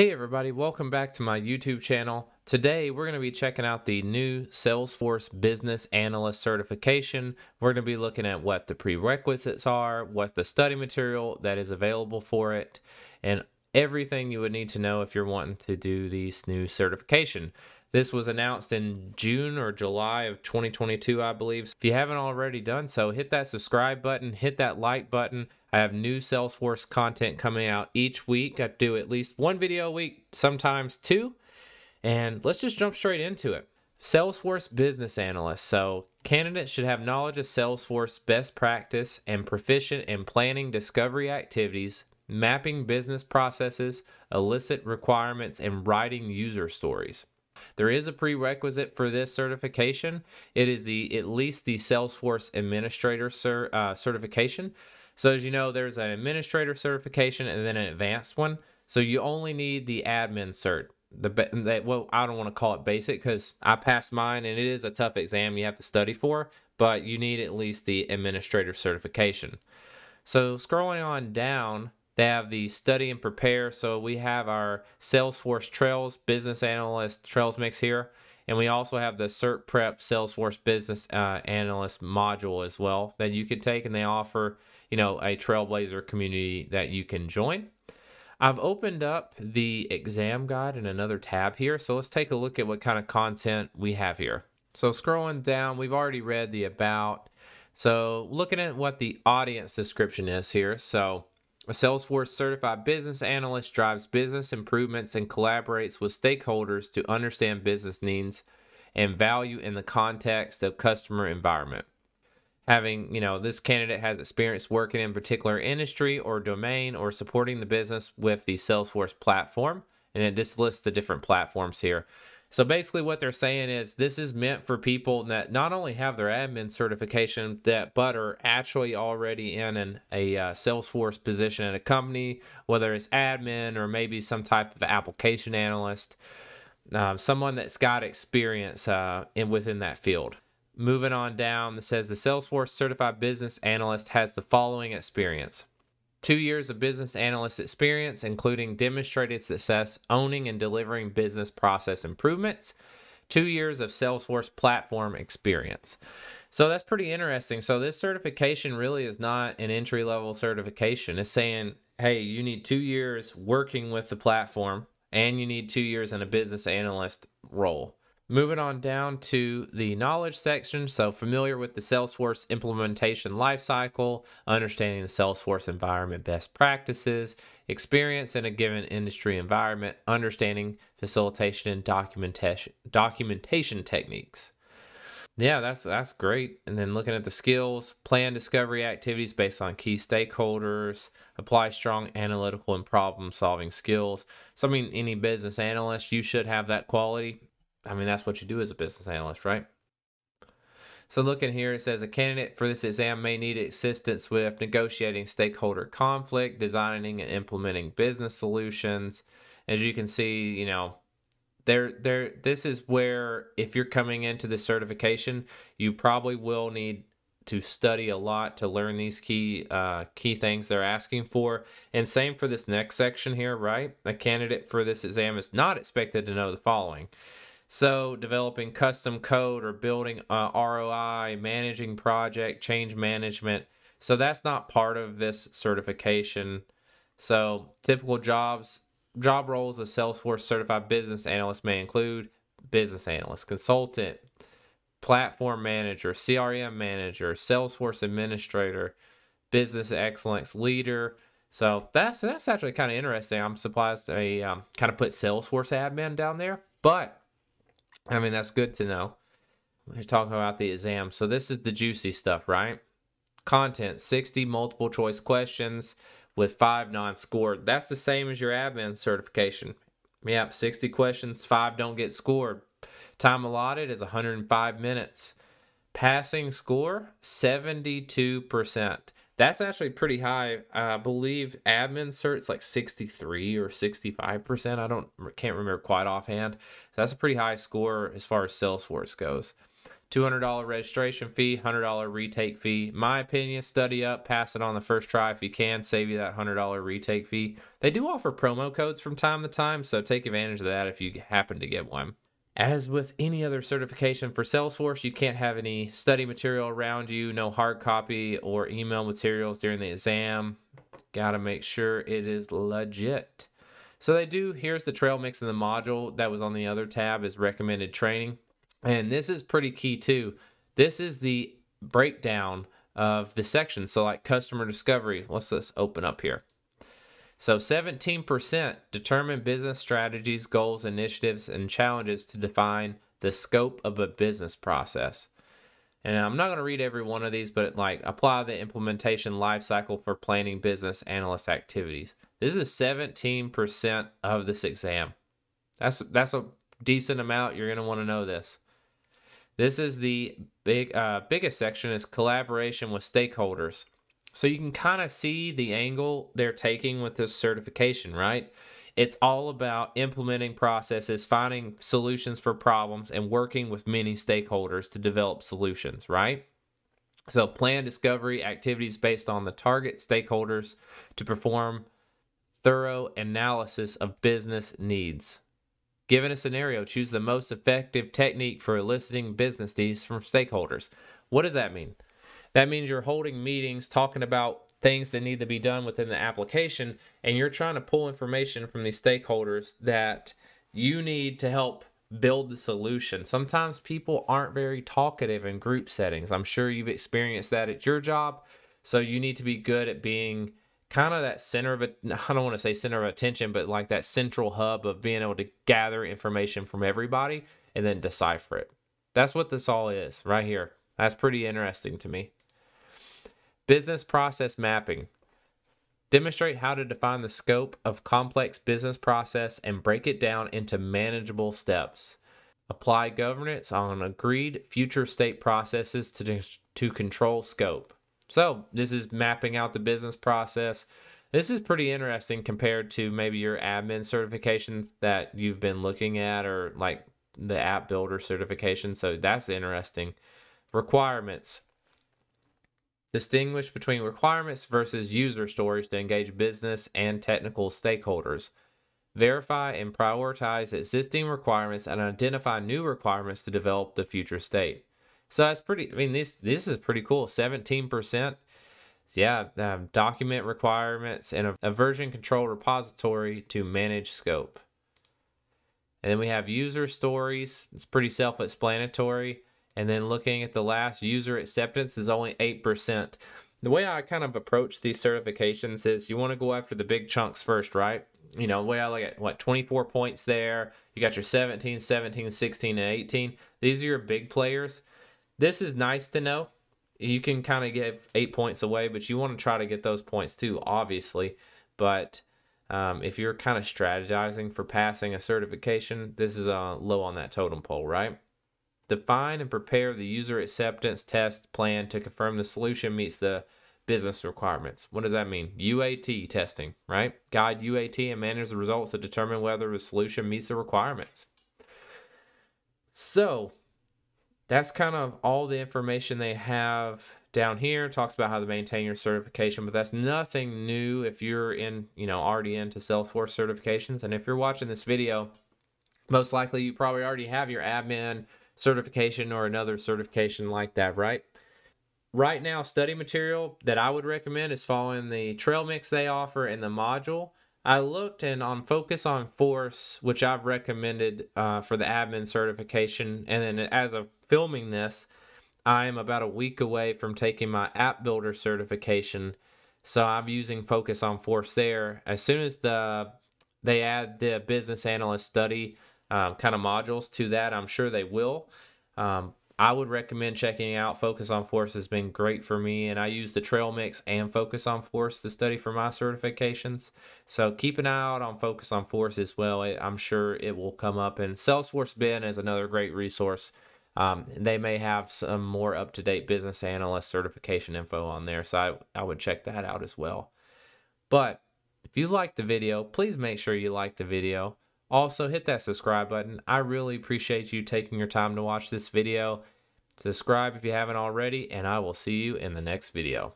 Hey everybody, welcome back to my YouTube channel. Today we're going to be checking out the new Salesforce Business Analyst certification. We're going to be looking at what the prerequisites are, what the study material that is available for it, and everything you would need to know if you're wanting to do this new certification. This was announced in June or July of 2022, I believe. So if you haven't already done so, hit that subscribe button, hit that like button. I have new Salesforce content coming out each week. I do at least one video a week, sometimes two. And let's just jump straight into it. Salesforce Business Analyst. So, candidates should have knowledge of Salesforce best practice and proficient in planning discovery activities, mapping business processes, elicit requirements, and writing user stories. There is a prerequisite for this certification. It is the at least the Salesforce Administrator cer, uh, certification. So as you know, there's an administrator certification and then an advanced one. So you only need the admin cert. The, the well, I don't want to call it basic because I passed mine and it is a tough exam you have to study for, but you need at least the administrator certification. So scrolling on down, they have the study and prepare. So we have our Salesforce Trails Business Analyst Trails Mix here. And we also have the Cert Prep Salesforce Business uh, Analyst module as well that you could take. And they offer, you know, a Trailblazer community that you can join. I've opened up the exam guide in another tab here. So let's take a look at what kind of content we have here. So scrolling down, we've already read the about. So looking at what the audience description is here. So a Salesforce certified business analyst drives business improvements and collaborates with stakeholders to understand business needs and value in the context of customer environment. Having, you know, this candidate has experience working in particular industry or domain or supporting the business with the Salesforce platform. And it just lists the different platforms here. So basically, what they're saying is this is meant for people that not only have their admin certification, that but are actually already in an, a uh, Salesforce position at a company, whether it's admin or maybe some type of application analyst, uh, someone that's got experience uh, in within that field. Moving on down, it says the Salesforce certified business analyst has the following experience two years of business analyst experience, including demonstrated success owning and delivering business process improvements, two years of Salesforce platform experience. So that's pretty interesting. So this certification really is not an entry level certification. It's saying, hey, you need two years working with the platform and you need two years in a business analyst role. Moving on down to the knowledge section. So familiar with the Salesforce implementation lifecycle, understanding the Salesforce environment best practices, experience in a given industry environment, understanding facilitation and documentation documentation techniques. Yeah, that's that's great. And then looking at the skills, plan discovery activities based on key stakeholders, apply strong analytical and problem solving skills. So I mean any business analyst, you should have that quality I mean, that's what you do as a business analyst, right? So looking here, it says a candidate for this exam may need assistance with negotiating stakeholder conflict, designing and implementing business solutions. As you can see, you know, there there this is where if you're coming into the certification, you probably will need to study a lot to learn these key uh, key things they're asking for. And same for this next section here, right? A candidate for this exam is not expected to know the following. So, developing custom code or building uh, ROI, managing project, change management. So, that's not part of this certification. So, typical jobs, job roles a Salesforce certified business analyst may include business analyst, consultant, platform manager, CRM manager, Salesforce administrator, business excellence leader. So that's that's actually kind of interesting. I'm surprised they um, kind of put Salesforce admin down there, but I mean, that's good to know. We're talking about the exam. So this is the juicy stuff, right? Content, 60 multiple choice questions with five non-scored. That's the same as your admin certification. Yep, 60 questions, five don't get scored. Time allotted is 105 minutes. Passing score, 72%. That's actually pretty high. I believe admin cert's like 63 or 65%. I don't can't remember quite offhand. So that's a pretty high score as far as Salesforce goes. $200 registration fee, $100 retake fee. My opinion, study up, pass it on the first try if you can, save you that $100 retake fee. They do offer promo codes from time to time, so take advantage of that if you happen to get one. As with any other certification for Salesforce, you can't have any study material around you, no hard copy or email materials during the exam. Got to make sure it is legit. So they do, here's the trail mix in the module that was on the other tab is recommended training. And this is pretty key too. This is the breakdown of the section. So like customer discovery, let's just open up here. So 17% determine business strategies, goals, initiatives, and challenges to define the scope of a business process. And I'm not going to read every one of these, but like apply the implementation lifecycle for planning business analyst activities. This is 17% of this exam. That's that's a decent amount. You're going to want to know this. This is the big uh, biggest section is collaboration with stakeholders. So you can kind of see the angle they're taking with this certification, right? It's all about implementing processes, finding solutions for problems, and working with many stakeholders to develop solutions, right? So, plan discovery activities based on the target stakeholders to perform thorough analysis of business needs. Given a scenario, choose the most effective technique for eliciting business needs from stakeholders. What does that mean? That means you're holding meetings talking about things that need to be done within the application, and you're trying to pull information from these stakeholders that you need to help build the solution. Sometimes people aren't very talkative in group settings. I'm sure you've experienced that at your job. So you need to be good at being kind of that center of. I don't want to say center of attention, but like that central hub of being able to gather information from everybody and then decipher it. That's what this all is right here. That's pretty interesting to me. Business process mapping. Demonstrate how to define the scope of complex business process and break it down into manageable steps. Apply governance on agreed future state processes to, to control scope. So this is mapping out the business process. This is pretty interesting compared to maybe your admin certifications that you've been looking at or like the app builder certification. So that's interesting. Requirements. Distinguish between requirements versus user stories to engage business and technical stakeholders. Verify and prioritize existing requirements and identify new requirements to develop the future state. So that's pretty. I mean, this this is pretty cool. Seventeen percent. Yeah, um, document requirements and a, a version control repository to manage scope. And then we have user stories. It's pretty self-explanatory. And then looking at the last user acceptance is only 8%. The way I kind of approach these certifications is you want to go after the big chunks first, right? You know, the way I look at what 24 points there, you got your 17, 17, 16, and 18. These are your big players. This is nice to know. You can kind of give eight points away, but you want to try to get those points too, obviously. But um, if you're kind of strategizing for passing a certification, this is uh, low on that totem pole, right? Define and prepare the user acceptance test plan to confirm the solution meets the business requirements. What does that mean? UAT testing, right? Guide UAT and manage the results to determine whether the solution meets the requirements. So, that's kind of all the information they have down here. It talks about how to maintain your certification, but that's nothing new if you're in, you know, already into Salesforce certifications. And if you're watching this video, most likely you probably already have your admin certification or another certification like that, right? Right now, study material that I would recommend is following the trail mix they offer in the module. I looked and on Focus on Force, which I've recommended uh, for the admin certification, and then as of filming this, I am about a week away from taking my app builder certification. So I'm using Focus on Force there. As soon as the they add the business analyst study um, kind of modules to that, I'm sure they will. Um, I would recommend checking out Focus on Force has been great for me, and I use the Trail Mix and Focus on Force to study for my certifications. So keep an eye out on Focus on Force as well. I'm sure it will come up. And Salesforce Ben is another great resource. Um, they may have some more up to date business analyst certification info on there, so I, I would check that out as well. But if you liked the video, please make sure you like the video. Also, hit that subscribe button. I really appreciate you taking your time to watch this video. subscribe if you haven't already, and I will see you in the next video.